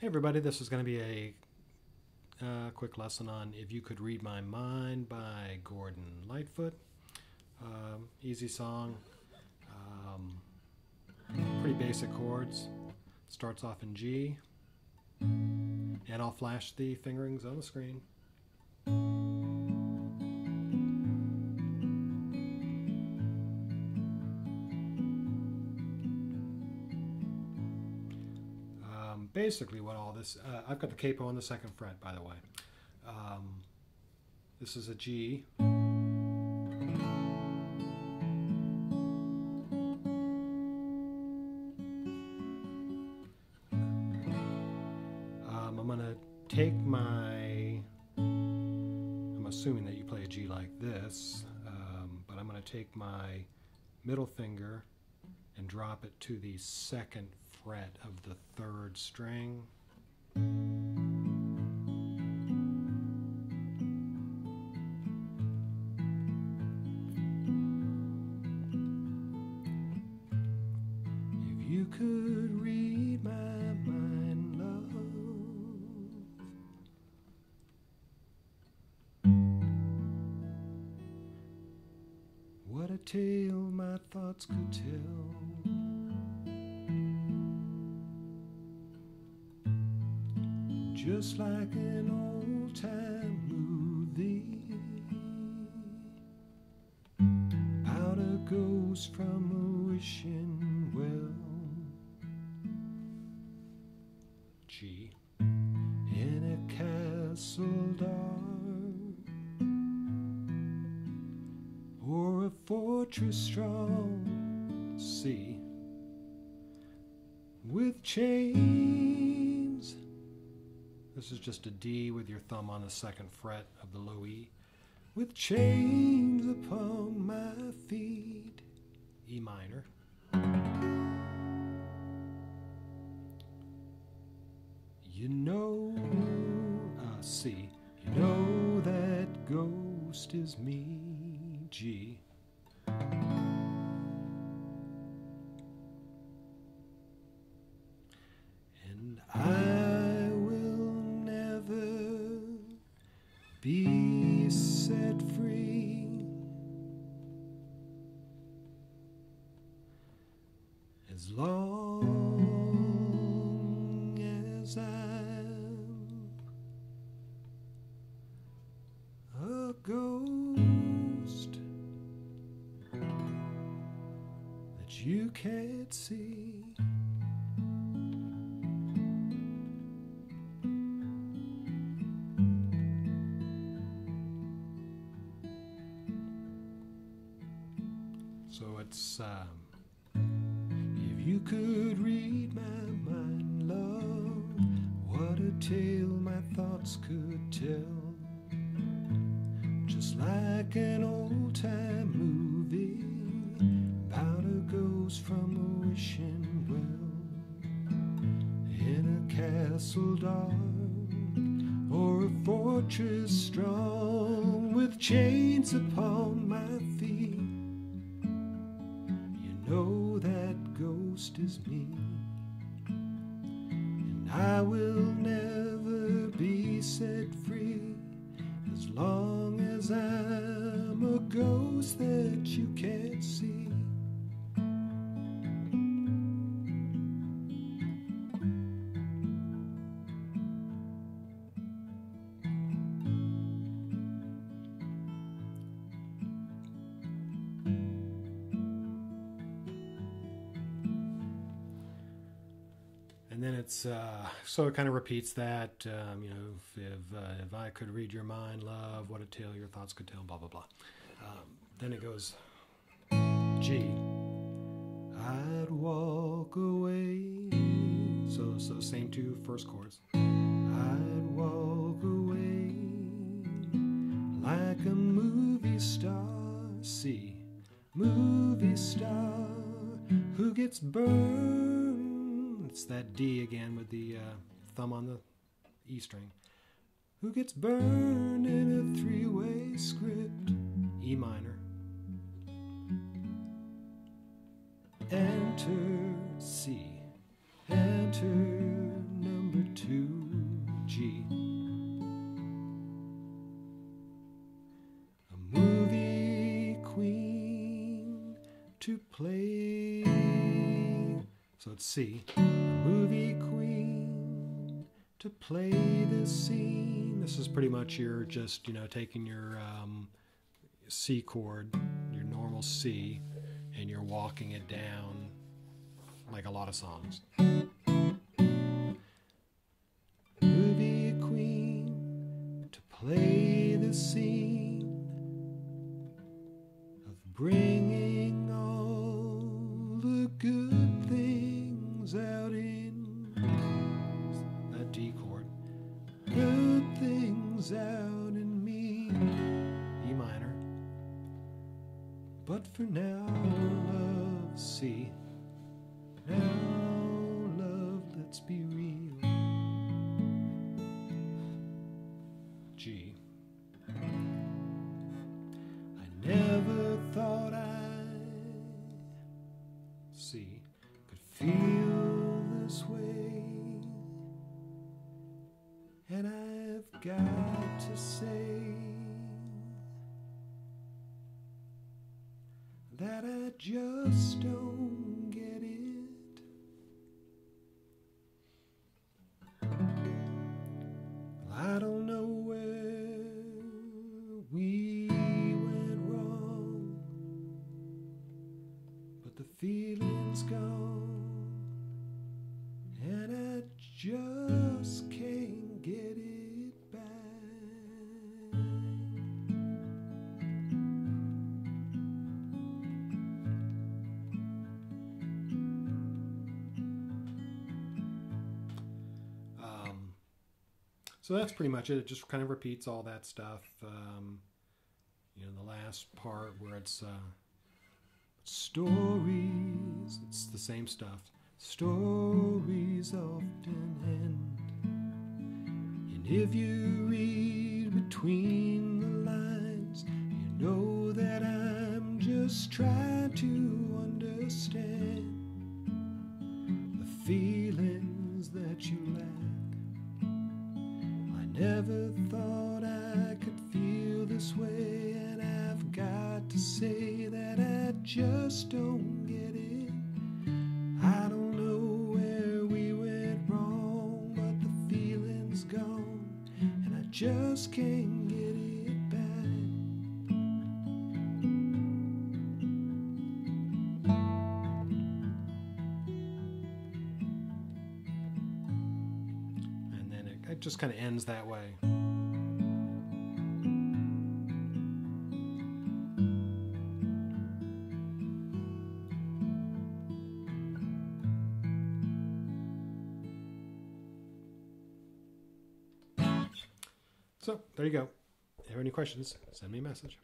Hey everybody, this is going to be a uh, quick lesson on If You Could Read My Mind by Gordon Lightfoot. Um, easy song, um, pretty basic chords. Starts off in G, and I'll flash the fingerings on the screen. Basically what all this, uh, I've got the capo on the second fret, by the way. Um, this is a G. Um, I'm going to take my, I'm assuming that you play a G like this, um, but I'm going to take my middle finger and drop it to the second fret of the third string. Tale my thoughts could tell. just like an old time movie a ghost from a wishing well. G in a castle dark fortress strong. C with chains this is just a D with your thumb on the second fret of the low E. With chains upon my feet. E minor. You know, uh, C. You know that ghost is me. G. And I will never be set free. As long you can't see. So it's um, if you could read my mind, love, what a tale my thoughts could tell. Just like an old time movie or a fortress strong with chains upon my feet. You know that ghost is me, and I will never be set free as long as I'm a ghost that you can't and then it's uh, so it kind of repeats that um, you know if if, uh, if, I could read your mind, love, what a tale your thoughts could tell, blah blah blah. Um, then it goes G. I'd walk away. So so same two first chords. I'd walk away like a movie star. C. Movie star who gets burned it's that D again with the uh, thumb on the E string. Who gets burned in a three way script? E minor. Enter C. Enter number two, G. A movie queen to play. So it's C. To play this scene. This is pretty much your just, you know, taking your um, C chord, your normal C, and you're walking it down like a lot of songs. But for now, love, C. Now, love, let's be real. G. I never thought I see could feel this way, and I've got to say that I just don't get it. I don't know where we went wrong, but the feeling's gone, so that's pretty much it. It just kind of repeats all that stuff. Um, you know, the last part where it's uh, stories, it's the same stuff. Stories often end. And if you read between just don't get it. I don't know where we went wrong, but the feeling's gone, and I just can't get it back. And then it, it just kind of ends that way. So there you go. If you have any questions, send me a message.